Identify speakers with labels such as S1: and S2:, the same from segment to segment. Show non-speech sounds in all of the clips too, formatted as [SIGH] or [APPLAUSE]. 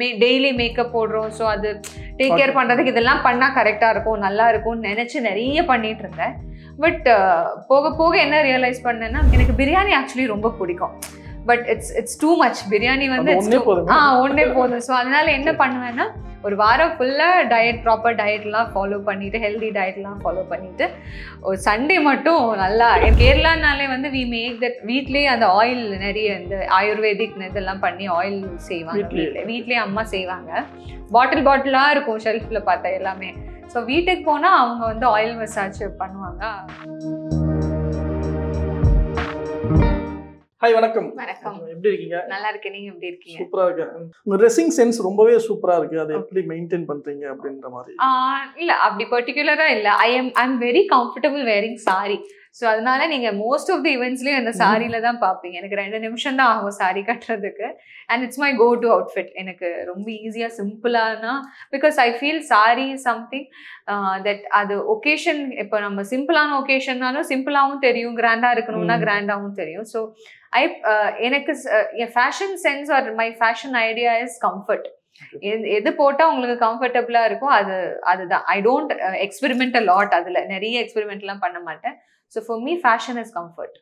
S1: மே daily makeup போடுறோம். So அது take care பண்ணுறதுக்கு இதெல்லாம் பண்ணால் கரெக்டாக இருக்கும் நல்லா இருக்கும்னு நினச்சி நிறைய பண்ணிட்டு இருந்தேன். பட் போக போக என்ன ரியலைஸ் பண்ணேன்னா எனக்கு பிரியாணி ஆக்சுவலி ரொம்ப பிடிக்கும். But it's it's too much biryani வந்து? ஆ ஒன்றே போதும். ஸோ அதனால என்ன பண்ணுவேன்னா ஒரு வாரம் ஃபுல்லாக டயட் ப்ராப்பர் டயட்லாம் ஃபாலோ பண்ணிட்டு ஹெல்தி டயட்லாம் ஃபாலோ பண்ணிட்டு ஒரு சண்டே மட்டும் நல்லா கேரளானாலே வந்து வி மேக் தட் வீட்லேயே அந்த ஆயில் நிறைய இந்த ஆயுர்வேதிக் இதெல்லாம் பண்ணி ஆயில் செய்வாங்க. வீட்டில் வீட்லேயே அம்மா செய்வாங்க. பாட்டில் பாட்டிலாக இருக்கும் ஷெல்ஃபில் பார்த்தா எல்லாமே. ஸோ வீட்டுக்கு போனால் அவங்க வந்து ஆயில் மசாஜ் பண்ணுவாங்க.
S2: ஹாய் வணக்கம்.
S1: வணக்கம்.
S2: எப்படி இருக்கீங்க?
S1: நல்லா இருக்கேன் நீங்கள் எப்படி இருக்கீங்க?
S2: சூப்பரா இருக்கு உங்க ட்ரெஸ்ஸிங் சென்ஸ் ரொம்பவே சூப்பரா இருக்கு. அதை எப்படி மெயின்டைன் பண்றீங்க அப்படின்ற மாதிரி.
S1: இல்ல அப்படி பர்டிகுலரா இல்ல. I am I am very comfortable wearing sari so அதனால நீங்க மோஸ்ட் ஆஃப் தி இவெண்ட்ஸ்லயும் இந்த சாரியில தான் பார்ப்பீங்க எனக்கு ரெண்டு நிமிஷம் தான் ஆகும் சாரி கட்டுறதுக்கு. And it's my go to outfit எனக்கு ரொம்ப ஈஸியா சிம்பிளானா because I feel sari something that அது ஒகேஷன் இப்போ நம்ம சிம்பிளான ஒகேஷன்னாலும் சிம்பிளாகவும் தெரியும் கிராண்டா இருக்கணும்னா. கிராண்டாகவும் தெரியும். ஸோ ஐ எனக்கு ச- என் fashion sense or my fashion idea is comfort எது எது போட்டா உங்களுக்கு கம்ஃபர்டபுளா இருக்கும் அது அதுதான். I don't experiment a lot அதுல நிறைய எக்ஸ்பெரிமெண்ட் எல்லாம் பண்ண மாட்டேன். So for me fashion is comfort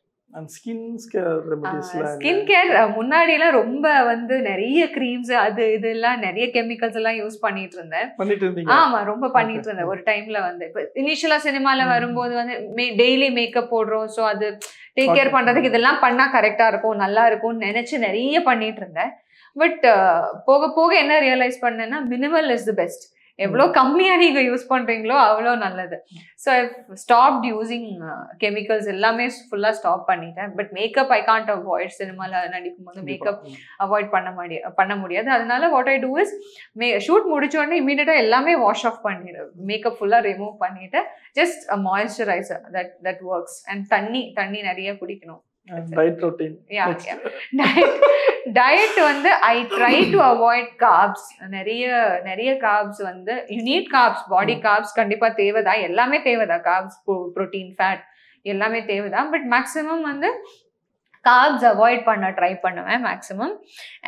S2: skin care
S1: முன்னாடி எல்லாம் ரொம்ப வந்து நிறைய க்ரீம்ஸ் அது இதெல்லாம் நிறைய கெமிக்கல்ஸ் எல்லாம் யூஸ் பண்ணிட்டு இருந்தேன் ஆமா ரொம்ப பண்ணிட்டு இருந்தேன் ஒரு டைம்ல வந்து. இப்போ இனிஷியலா சினிமால. வரும்போது வந்து டெய்லி மேக்கப் போடுறோம். ஸோ அது டேக் கேர். பண்றதுக்கு இதெல்லாம் பண்ணா கரெக்டா இருக்கும் நல்லா இருக்கும்னு நினைச்சு நிறைய பண்ணிட்டு இருந்தேன் பட் போக போக என்ன ரியலைஸ் பண்ணேன்னா மினிமல் இஸ் தி பெஸ்ட் எவ்வளோ கம்மியா நீங்க யூஸ் பண்றீங்களோ அவ்வளோ நல்லது. ஸோ ஸ்டாப் யூசிங் கெமிக்கல்ஸ் எல்லாமே ஃபுல்லா ஸ்டாப் பண்ணிட்டேன். But makeup I can't avoid சினிமால நடிக்கும் போது மேக்கப் அவாய்ட் பண்ண முடியாது பண்ண முடியாது. அதனால what I do is my shoot முடிச்ச உடனே இமீடியட்டாக எல்லாமே வாஷ் ஆஃப் பண்ணிடு மேக்கப் ஃபுல்லாக ரிமூவ் பண்ணிட்டு just moisturiser that that works and தண்ணி தண்ணி நிறைய குடிக்கணும்.
S2: டயட் ரொட்டீன்
S1: டயட் டயட் வந்து I try to avoid carbs நிறைய நிறைய கார்ப்ஸ் வந்து you need carbs body carbs கண்டிப்பா தேவைதான். எல்லாமே தேவைதான். கார்ப்ஸ் ப்ரோட்டீன் ஃபேட் எல்லாமே தேவைதான். பட் மேக்ஸிமம் வந்து கார்ப்ஸ் அவாய்ட் பண்ண ட்ரை பண்ணுவேன் மேக்ஸிமம்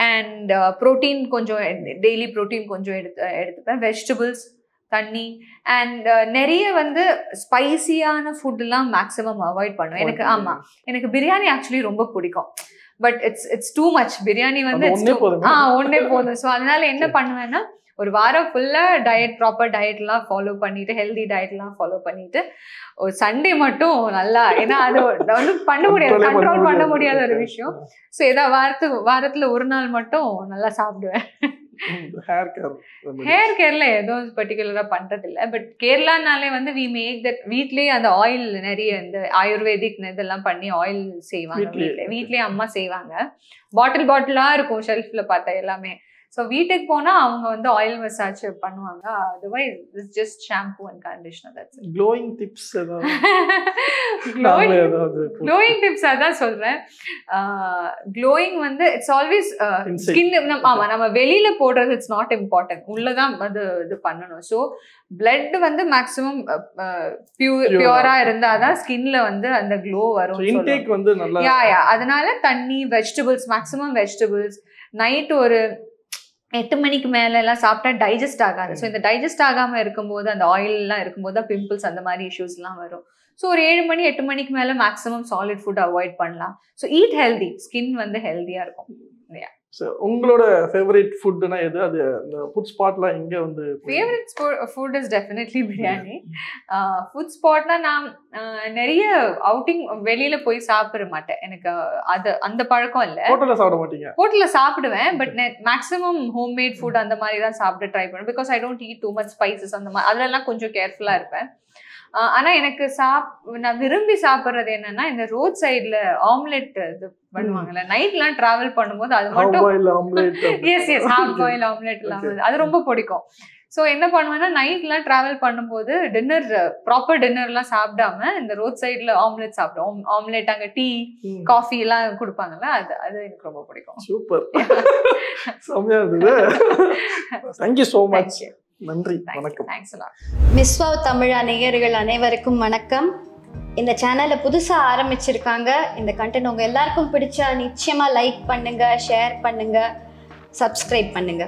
S1: அண்ட் ப்ரோட்டீன் கொஞ்சம் டெய்லி ப்ரோட்டீன் கொஞ்சம் எடுத்து எடுத்துப்பேன். வெஜிடபிள்ஸ் தண்ணி அண்ட் நிறைய வந்து ஸ்பைசியான ஃபுட்லாம் மேக்ஸிமம் அவாய்ட் பண்ணுவேன். எனக்கு ஆமா. எனக்கு பிரியாணி ஆக்சுவலி ரொம்ப பிடிக்கும். But it's it's too much biryani வந்து? ஆ ஒன்னே போதும். ஸோ அதனால என்ன பண்ணுவேன்னா ஒரு வாரம் ஃபுல்லா டயட் ப்ராப்பர் டயட்லாம் ஃபாலோ பண்ணிட்டு ஹெல்தி டயட்லாம் ஃபாலோ பண்ணிட்டு ஒரு சண்டே மட்டும் நல்லா ஏன்னா அது ஒன்றும் [LAUGHS] பண்ண முடியாது. கண்ட்ரோல் பண்ண முடியாத. ஒரு. விஷயம். ஸோ ஏதாவது வாரத்துக்கு வாரத்துல ஒரு நாள் மட்டும் நல்லா சாப்பிடுவேன்.
S2: ஹேர் கேர்
S1: ஹேர் கேர்ல எதுவும் பர்டிகுலரா பண்றது இல்ல பட் கேரளானாலே வந்து வி மேக் தட் வீட்லயே அந்த ஆயில் நிறைய இந்த ஆயுர்வேதிக் இதெல்லாம் பண்ணி ஆயில் செய்வாங்க
S2: வீட்லயே.
S1: வீட்ல. வீட்லயே அம்மா செய்வாங்க. பாட்டில் பாட்டிலா இருக்கும் ஷெல்ஃப்ல பார்த்தா எல்லாமே. ஸோ வீட்டுக்கு போனா அவங்க வந்து ஆயில் மசாஜ் பண்ணுவாங்க. Otherwise it's just shampoo and conditioner that's
S2: glowing tips
S1: glowing tips அதான் சொல்றேன். க்ளோயிங் வந்து இட்ஸ் ஆல்வேஸ். ஸ்கின் ஆமா நம்ம வெளியில போடுறது இட்ஸ் நாட் இம்பார்ட்டன்ட் உள்ளதான் அது இது பண்ணணும். ஸோ பிளட் வந்து மேக்ஸிமம். பியூரா இருந்தாதான் ஸ்கின்ல வந்து அந்த க்ளோ வரும்
S2: இன்டேக் வந்து நல்லா
S1: யா யா அதனால தண்ணி வெஜிடபிள்ஸ் மேக்ஸிமம் வெஜிடபிள்ஸ் நைட் ஒரு எட்டு மணிக்கு மேல எல்லாம் சாப்பிட்டா டைஜஸ்ட் ஆகாது. ஸோ இந்த டைஜஸ்ட் ஆகாம இருக்கும்போது அந்த ஆயில் எல்லாம் இருக்கும்போது தான் பிம்பிள்ஸ் அந்த மாதிரி இஷ்யூஸ் எல்லாம் வரும். ஸோ ஒரு ஏழு மணி எட்டு மணிக்கு மேல மேக்ஸிமம் சாலிட் ஃபுட் அவாய்ட் பண்ணலாம். ஸோ ஈட் ஹெல்தி ஸ்கின் வந்து ஹெல்தியா இருக்கும்.
S2: So, உங்களோட ஃபேவரட் ஃபுட்னா எது? அது அந்த ஃபுட் ஸ்பாட்லாம் எங்க வந்து
S1: favourite food is definitely biryani food ஸ்பாட்னா நான் நிறைய அவுட்டிங் வெளியில போய் சாப்பிட மாட்டேன். எனக்கு அது அந்த பழக்கம் இல்லை.
S2: ஹோட்டல்ல சாப்பிட மாட்டீங்க?
S1: ஹோட்டல்ல சாப்பிடுவேன் பட் மேக்ஸிமம் ஹோம்மேட் ஃபுட் அந்த மாதிரி தான் சாப்பிட ட்ரை பண்ணுவேன். Because I don't eat too much spices அந்த மாதிரி அதெல்லாம் கொஞ்சம் கேர்ஃபுல்லா இருப்பேன். ஆனா எனக்கு சாப் நான் விரும்பி சாப்பிட்றது என்னன்னா இந்த ரோட் சைடுல ஆம்லெட் இது பண்ணுவாங்கல்ல நைட்லாம் டிராவல் பண்ணும்போது அது மட்டும் yes yes half boil omelette எல்லாம் அது ரொம்ப பிடிக்கும். ஸோ என்ன பண்ணுவேன்னா நைட்லாம் டிராவல் பண்ணும்போது டின்னர் ப்ராப்பர் டின்னர்லாம் சாப்பிடாம இந்த ரோட் சைடில் ஆம்லெட் சாப்பிடுவோம். ஆம்லெட் அங்கே டீ காஃபி எல்லாம் கொடுப்பாங்கல்ல அது அது எனக்கு ரொம்ப பிடிக்கும்.
S2: சூப்பர் [LAUGHS] செம்மையா இருந்தது. Thank you so much. நன்றி. வணக்கம்.
S3: மிஸ்வாவ் தமிழா நேயர்கள் அனைவருக்கும் வணக்கம் இந்த சேனலை புதுசாக ஆரம்பிச்சிருக்காங்க இந்த கண்டென்ட் உங்கள் எல்லாருக்கும் பிடிச்சா நிச்சயமாக லைக் பண்ணுங்க ஷேர் பண்ணுங்க சப்ஸ்கிரைப் பண்ணுங்க